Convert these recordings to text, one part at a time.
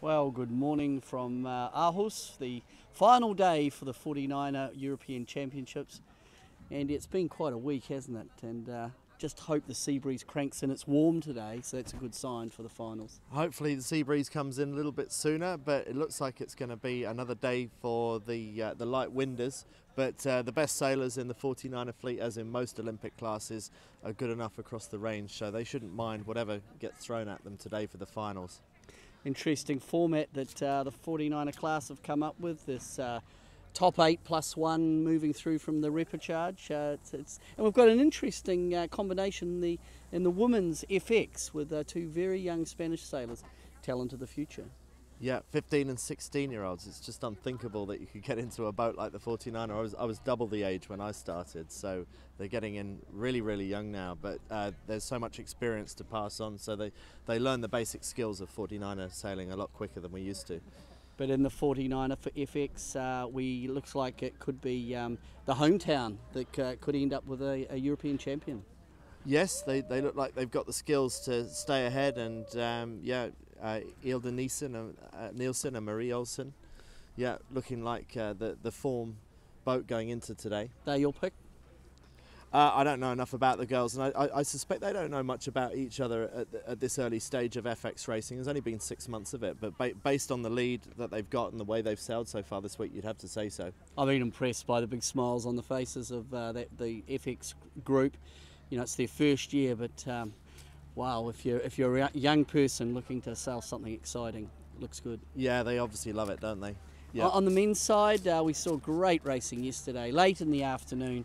Well, good morning from uh, Aarhus, the final day for the 49er European Championships. And it's been quite a week, hasn't it? And uh, just hope the sea breeze cranks in. It's warm today, so that's a good sign for the finals. Hopefully the sea breeze comes in a little bit sooner, but it looks like it's going to be another day for the uh, the light winders. But uh, the best sailors in the 49er fleet, as in most Olympic classes, are good enough across the range, so they shouldn't mind whatever gets thrown at them today for the finals interesting format that uh, the 49er class have come up with. This uh, top eight plus one moving through from the repechage. Uh, it's, it's, and we've got an interesting uh, combination in the, in the women's FX with uh, two very young Spanish sailors, talent of the future. Yeah, 15 and 16 year olds. It's just unthinkable that you could get into a boat like the 49er. I was, I was double the age when I started, so they're getting in really, really young now. But uh, there's so much experience to pass on, so they, they learn the basic skills of 49er sailing a lot quicker than we used to. But in the 49er for FX, uh, we looks like it could be um, the hometown that uh, could end up with a, a European champion yes, they, they look like they've got the skills to stay ahead. And um, yeah, uh, Ida Nielsen, uh, Nielsen and Marie Olsen, yeah, looking like uh, the the form boat going into today. They're your pick. Uh, I don't know enough about the girls, and I, I, I suspect they don't know much about each other at, at, this early stage of FX racing. There's only been six months of it, but ba- based on the lead that they've got and the way they've sailed so far this week, you'd have to say so. I've been impressed by the big smiles on the faces of uh, the, the FX group you know, it's their first year, but um, wow, if you're if you're a young person looking to sell something exciting, looks good. Yeah, they obviously love it, don't they? Yeah. On the men's side, uh, we saw great racing yesterday, late in the afternoon,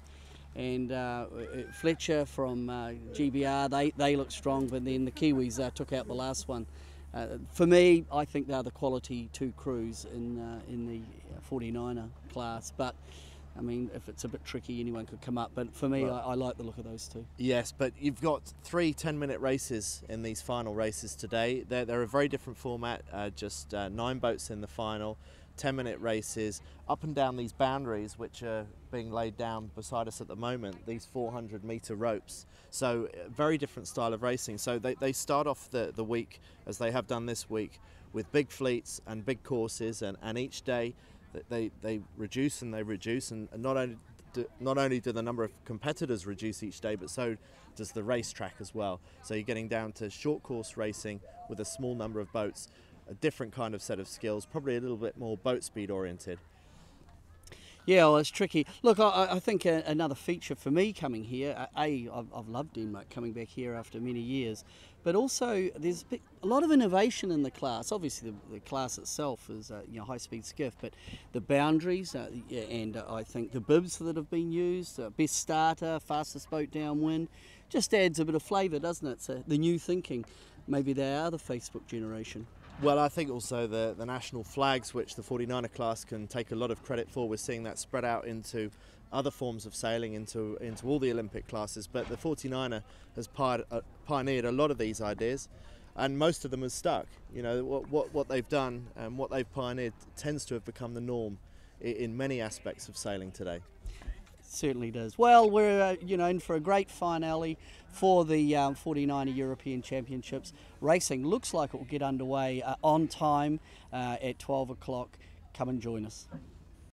and uh, Fletcher from uh, GBR they they looked strong, but then the Kiwis uh, took out the last one. Uh, for me, I think they're the quality two crews in uh, in the 49er class, but I mean, if it's a bit tricky, anyone could come up. But for me, right. I, I, like the look of those two. Yes, but you've got three 10 minute races in these final races today. They're, they're a very different format, uh, just uh, nine boats in the final, 10 minute races, up and down these boundaries, which are being laid down beside us at the moment, these 400 metre ropes. So, uh, very different style of racing. So, they, they start off the, the week, as they have done this week, with big fleets and big courses, and, and each day they, they reduce and they reduce, and not only do, not only do the number of competitors reduce each day, but so does the racetrack as well. So you're getting down to short course racing with a small number of boats, a different kind of set of skills, probably a little bit more boat speed oriented. Yeah, well, it's tricky. Look, I, I think a, another feature for me coming here, uh, A, I've, I've loved Denmark coming back here after many years, but also there's a lot of innovation in the class. Obviously, the, the class itself is uh, you know high speed skiff, but the boundaries uh, and uh, I think the bibs that have been used, uh, best starter, fastest boat downwind, just adds a bit of flavour, doesn't it? So the new thinking. Maybe they are the Facebook generation. Well, I think also the, the national flags, which the 49er class can take a lot of credit for, we're seeing that spread out into other forms of sailing, into, into all the Olympic classes. But the 49er has uh, pioneered a lot of these ideas, and most of them have stuck. You know, what, what, what they've done and what they've pioneered tends to have become the norm in many aspects of sailing today certainly does. Well, we're uh, you know in for a great finale for the um, 49er European Championships. Racing looks like it will get underway uh, on time uh, at 12 o'clock. Come and join us.